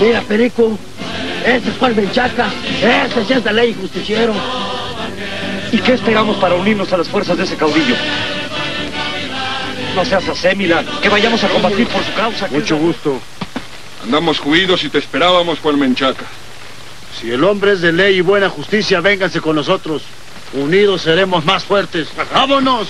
Mira, Perico, ese fue el Menchaca, ese sí es de ley justiciero. ¿Y qué esperamos para unirnos a las fuerzas de ese caudillo? No seas asémila, que vayamos a combatir por su causa. Mucho gusto. Andamos juidos y te esperábamos, Juan Menchaca. Si el hombre es de ley y buena justicia, vénganse con nosotros. Unidos seremos más fuertes. ¡Vámonos!